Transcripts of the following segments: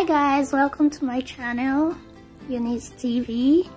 Hi guys, welcome to my channel, Unice TV.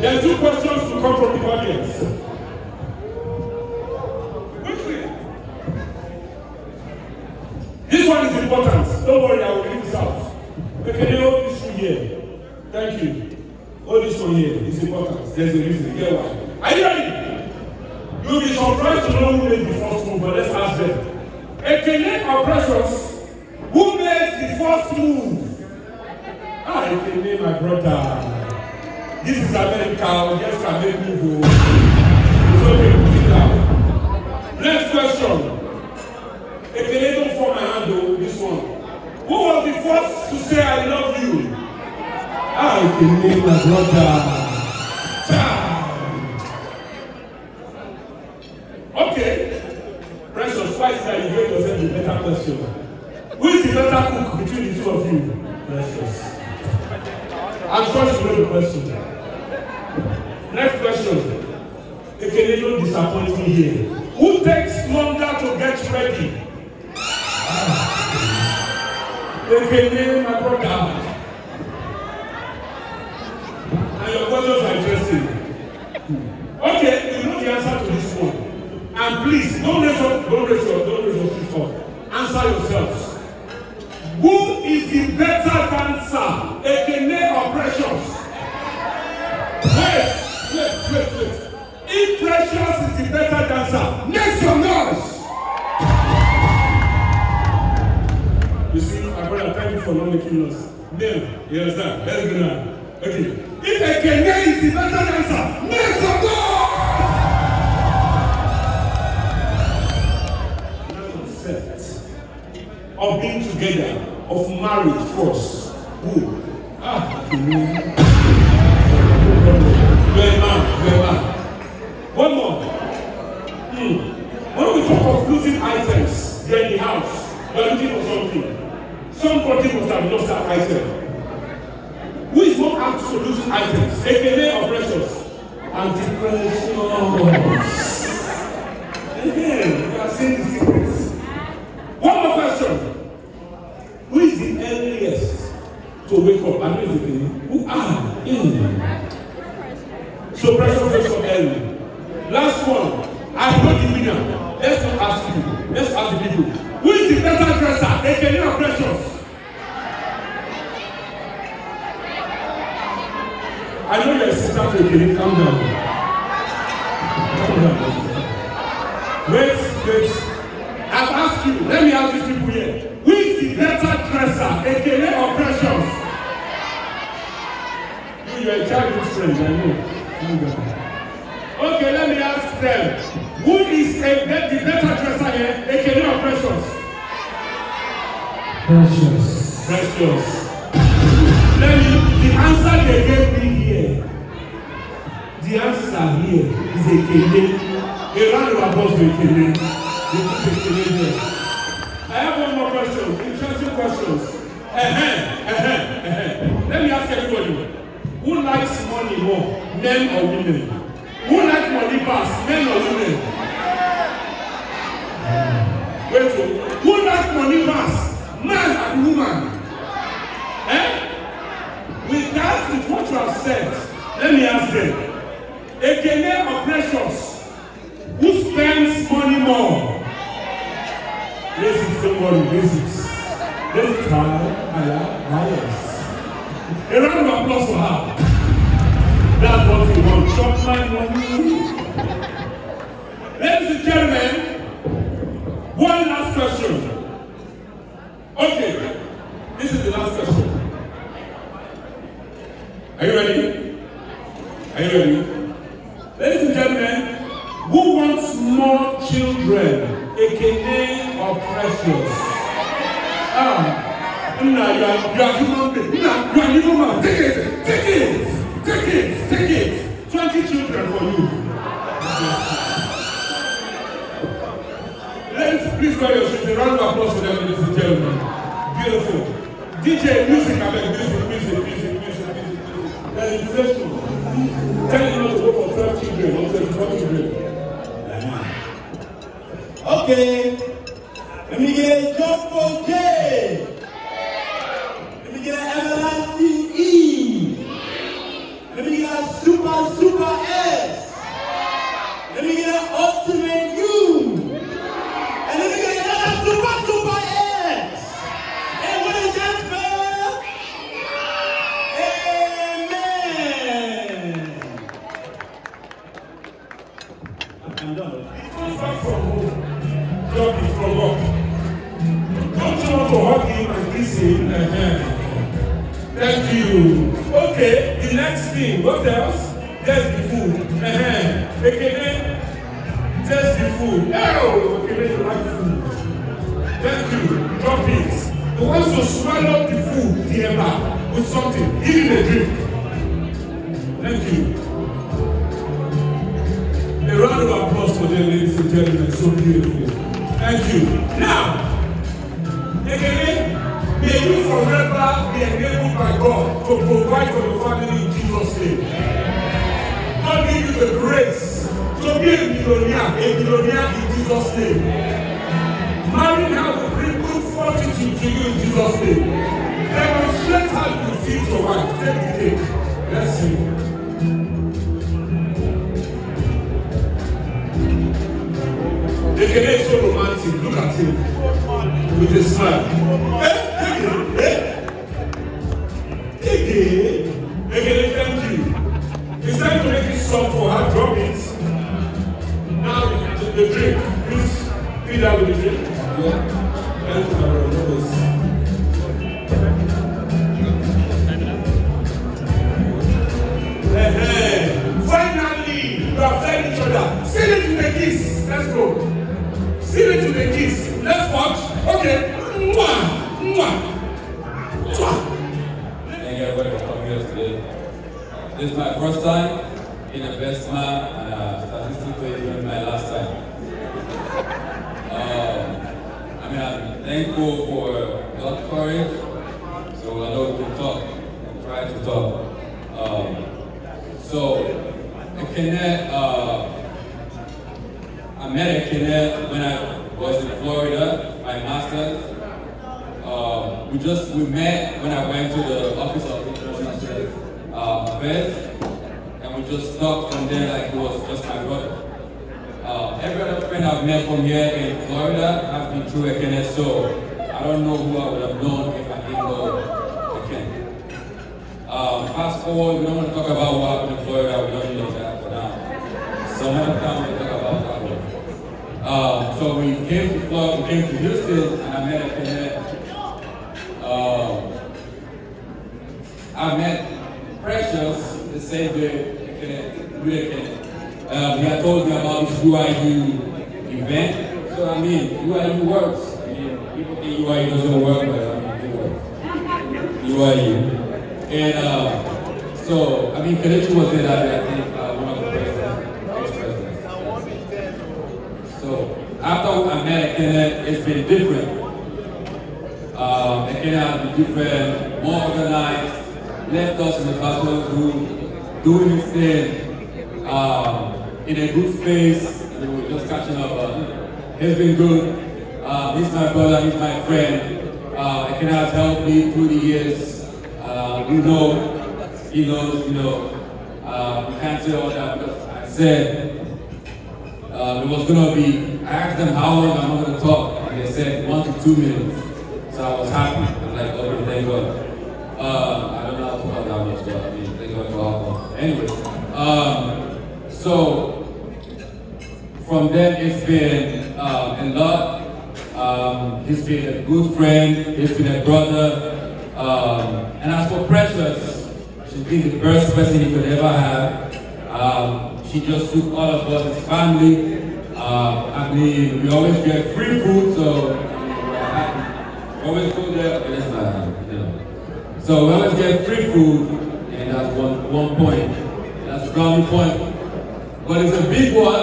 There are two questions to come from the audience. Quickly. This one is important. Don't worry, I will read this out. Okay, can you hold this one here? Thank you. Hold this one here. It's important. There's a reason. Get why. Are you ready? You'll be surprised to know who made the first move, but let's ask them. Ekene or Precious, who made the first move? Ah, Ekene, my brother. This is America. We just can make move. oh. It's okay, put it down. Next question. Ekene, don't fall my hand, though, this one. Who was the first to say I love you? Ah, Ekene, my interesting. Okay, you know the answer to this one. And please, don't raise up, don't raise your, don't raise your feet up. Answer yourselves. Who is the better dancer, Ekene or Precious? Wait, wait, wait, wait. If Precious is the better dancer, make some noise. You see, my brother, thank you for not making noise. Now, you understand? Very good. Okay. Of being together, of marriage first. Who? Ah, a man, a man. One more. Hmm. When we talk of losing items, you're in the house, you're looking for something. Somebody must have lost that item. Who is more apt to lose items? AKA or precious? Anti-precious. Again, you are saying the secrets. One more question. Who is the earliest to wake up? Know it's the. Who are in? So precious wakes up early. Last one. I know the winner. Let's not ask you. Let's ask the people. Who is the better dresser? AKA or precious? I know your sister to Ekene. Calm down. Calm down. Wait, wait. I've asked you, let me ask these friends, I know. Okay, let me ask them. Who is a the better dresser here? They can know precious. Precious. Precious. Let me, the answer they gave me here, the answer here is a kele. A round of applause for a. They put a kele there. I have one more question. Interesting questions. Uh-huh, uh-huh, uh-huh. Let me ask everybody who likes money more, men or women? Who likes money pass, men or women? Wait, who likes money pass, man and woman? Eh? With that, with what you have said, let me ask them. Ekele or Precious, who spends money more? Raise it, worry, raise it. Raise it higher, higher, higher. A round of applause for her. That's what we want. Chop my money. Ladies and gentlemen, one last question. Okay, this is the last question. Are you ready? Are you ready? Ladies and gentlemen, who wants more children, aka or precious? Ah, Nna, you are human being. Nna, are human man. Take it, take it, take it, take it. Twenty children for you. Ladies, please wear your. A round of applause for them, ladies and gentlemen. Beautiful. DJ, music, I beg, music, music, music, music, music. That is professional. Tell you not to go for 12 children or 24 children. Okay. The food, the eba, with something. Him a drink. Thank you. A round of applause for them, ladies and gentlemen. So beautiful. Thank you. Now, again, may you forever be enabled by God to provide for your family in Jesus' name. God give you the grace to be a millionaire, a millionaire in Jesus' name. Marrying her will bring good fortune to you in Jesus' name. Demonstrate how you feed your wife. Take the. Let's see. Ekene is so romantic. Look at him with a smile. This is my first time in a best man and uh, statistically even my last time. Um, I mean, I'm thankful for your courage, so I know can talk, try to talk. Um, so, Ekene, uh, I met Ekene when I was in Florida, my master's. Uh, we just we met when I went to the office of uh, affairs, and we just talked from there like he was just my brother. Uh, every other friend I've met from here in Florida has been through Ekene, so I don't know who I would have known if I didn't know Ekene. Um, fast forward, we don't want to talk about what happened in Florida. We don't need that for now. Some other time we'll talk about that one. Um, so we came to Florida, we came to Houston, and I met Ekene. Um, I met Precious the same with Ekene. Um, he had told me about this UIU event. So I mean, UIU works. You people think UIU doesn't work, but I mean, it works. UIU. And uh, so, I mean, Kelechi was there that I think, uh, one of the presidents. So, after I met Ekene, it's been different. Um, Ekene has been different, more organized, left us in the battle group, doing his thing, um, in a good space, we were just catching up. Uh, it's been good. Uh, he's my brother, he's my friend. Uh, Ekene has helped me through the years. Uh, you know, he knows, you know, uh, can't say all that because I said uh, it was gonna be, I asked them how long I'm gonna talk, and they said one to two minutes. So I was happy. I'm like, okay, thank God. Uh, I don't know how to talk that much, but I mean, thank God for alcohol. Anyway, um, so from then it's been uh, a lot. Um, he's been a good friend, he's been a brother. Um, and as for Precious, she's been the best person he could ever have. Um, she just took all of us as family. Uh, I mean, we always get free food, so we're. We always go there. So we always get free food, that's one, point. That's a brownie point. But it's a big one.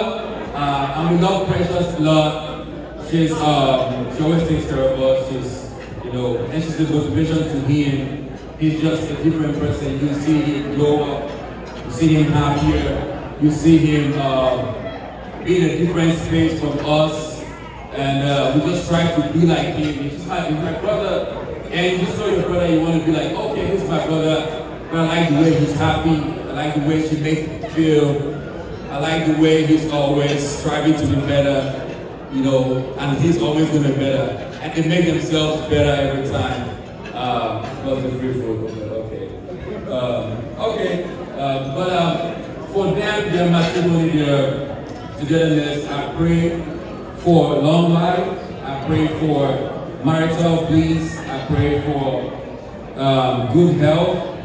Uh, and we love Precious a lot. She's, um, she always takes care of us. She's, you know, and she's the motivation to him. He's just a different person. You see him grow up. You see him happier. You see him um, be in a different space from us. And uh, we just try to be like him. He's just like, he's my brother. And you just know your brother, you want to be like, okay, is my brother. But I like the way he's happy. I like the way she makes me feel. I like the way he's always striving to be better, you know, and he's always gonna be better. And they make themselves better every time. Um, was the free food, but okay. Um, okay, um, but um, for them, their matrimony, their togetherness, I pray for long life. I pray for marital bliss. I pray for um, good health.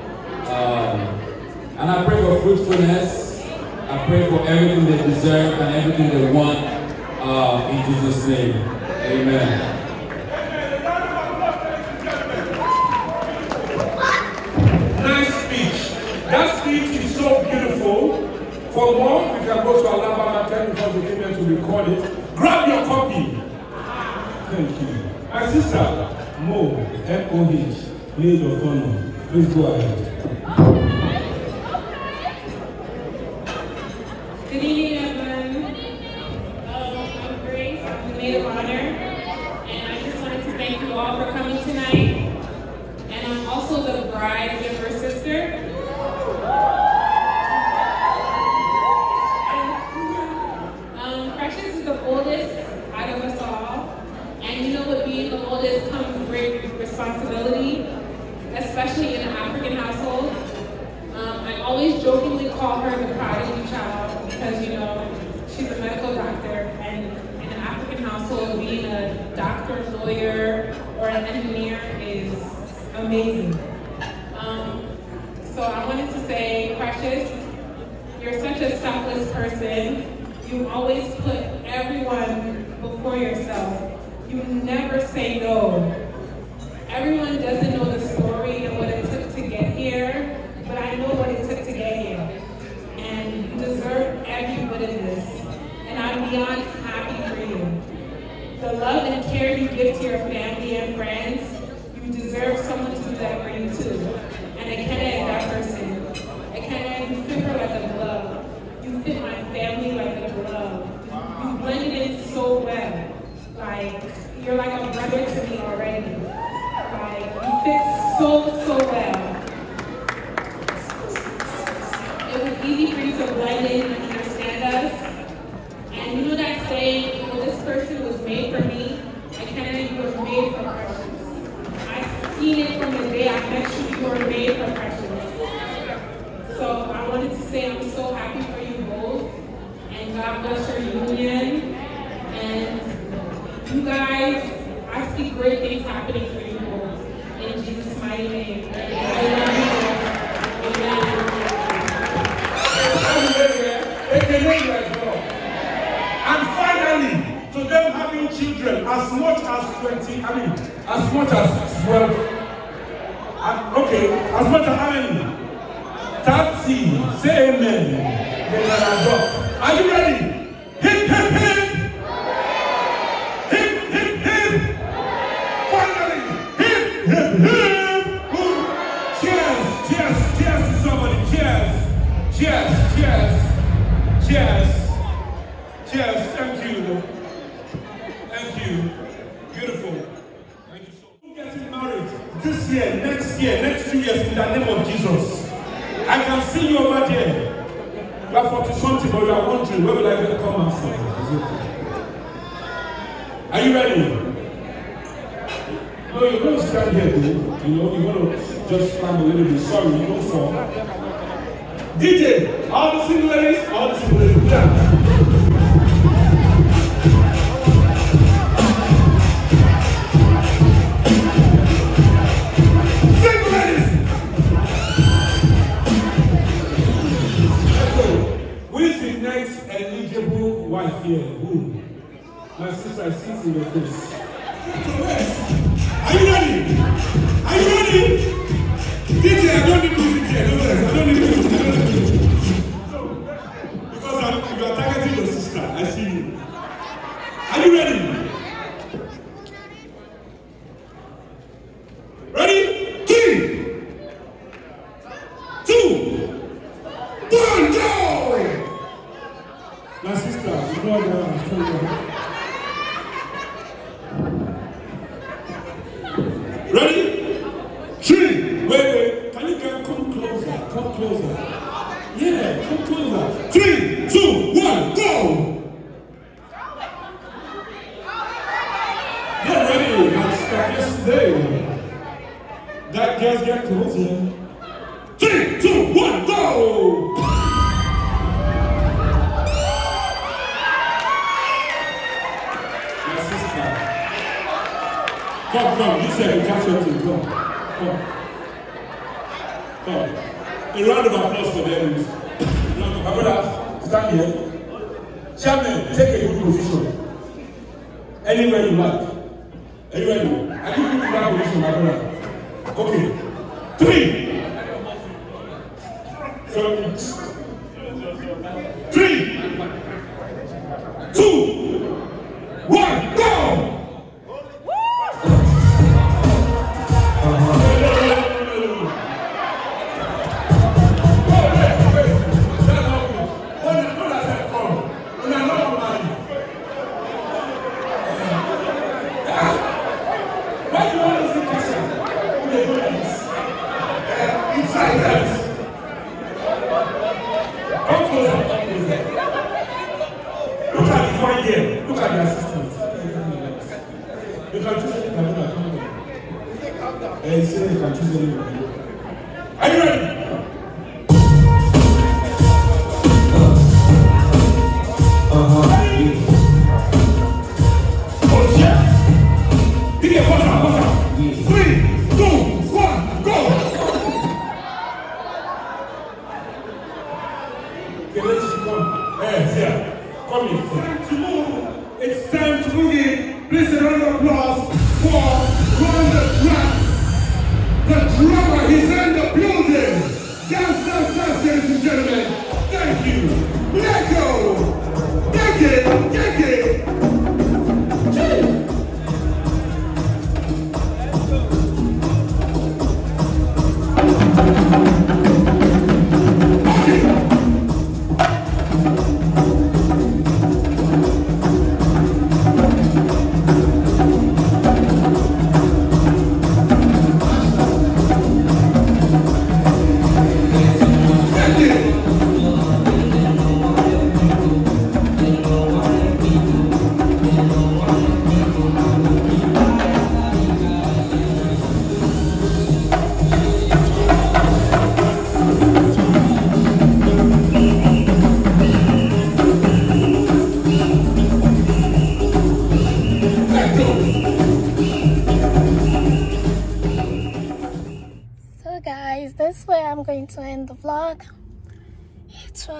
Um, and I pray for fruitfulness. I pray for everything they deserve and everything they want uh, in Jesus' name. Amen. Nice speech. That speech is so beautiful. For more, we can go to Alabama 10 because we came here to record it. Grab your copy. Thank you. My sister, Mo, M-O-H, Maid of Honor. Please go ahead. Good evening, everyone. Um, I'm Grace, I'm the maid of honor, and I just wanted to thank you all for coming tonight. And I'm also the bride's younger sister. Um, Precious is the oldest out of us all, and you know, with being comes great responsibility, especially in an African household. Um, I always jokingly call her the prodigy child because, you know, she's a medical doctor and in an African household, being a doctor, lawyer, or an engineer is amazing. Um, so I wanted to say, Precious, you're such a selfless person. You always put everyone before yourself. You never say no. Everyone doesn't know the story and what it took to get here, but I know what it took to get here. And you deserve every bit of this. And I'm beyond happy for you. The love and care you give to your family and friends, seen it from the day I met you. You were made for precious. So I wanted to say I'm so happy for you both. And God bless your union. And you guys, I see great things happening for you both. In Jesus' mighty name. And finally, to them having children as much as 20, I mean, as much as 12 Uh, okay, as much as how many? Say amen. Then I. Are you ready? know, just climb a little bit. Sorry, you don't. DJ, all the single ladies, all the single ladies, wife here, who? My sister, I see. Are you ready? Come, come, you said you catch your team. Come, come. Come. A round of applause for them. My brother, stand here. Chairman, take a good position. Anywhere you like. Anywhere you I Are you in that position, my brother? Okay. Three. Cook.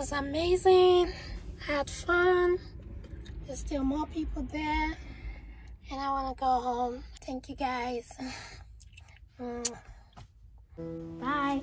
was amazing. I had fun. There's still more people there. And I want to go home. Thank you guys. Mm. Bye.